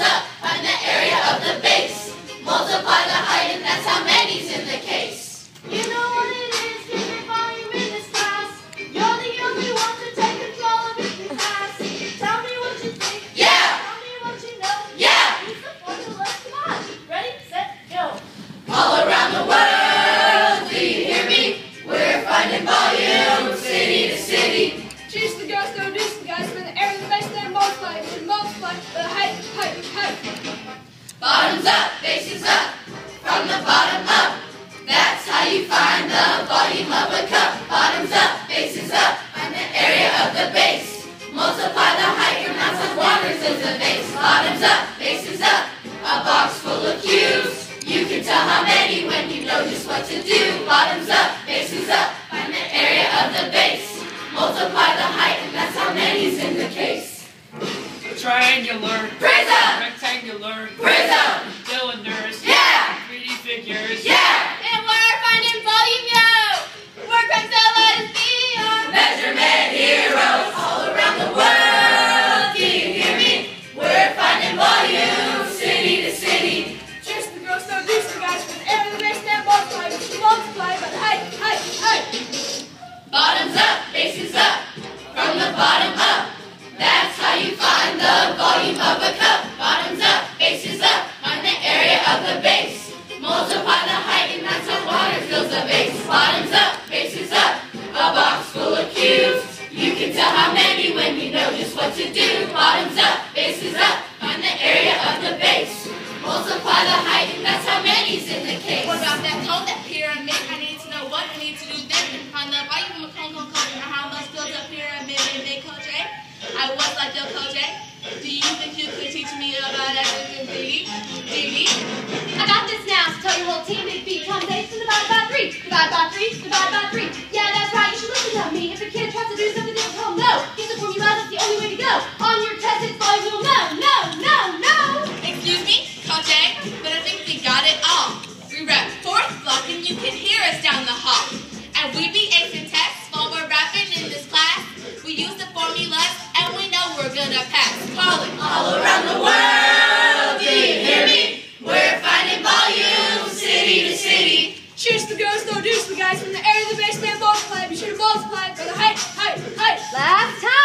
up on the area of the base. Multiply Bottoms up, faces up, find the area of the base. Multiply the height, and that's how many's in the case. Triangular, Prism! rectangular, Prism! Of the base. Multiply the height, and that's how water fills the vase. Bottoms up, faces up, a box full of cubes. You can tell how many when you know just what to do. Bottoms up, faces up, find the area of the base. Multiply the height, and that's how many's in the case. What about that cone, that pyramid? I need to know what I need to do then and find volume of a cone, cone, cone, or how much fills a pyramid, big, big, Coach A. I was like your Coach A. Do you think you could teach me about by three, divide by three. Yeah, that's right, you should listen to me. If a kid tries to do something difficult, no. Use the formula, that's the only way to go. On your test, it's volume, no, no, no, no. Excuse me, A, but I think we got it all. We rep fourth block and you can hear us down the hall. And we be acing tests while we're rapping in this class. We use the formulas and we know we're gonna pass. Call it all around the world. guys from the air to the basement ball club. Be sure to multiply for the height, height, height. Last time.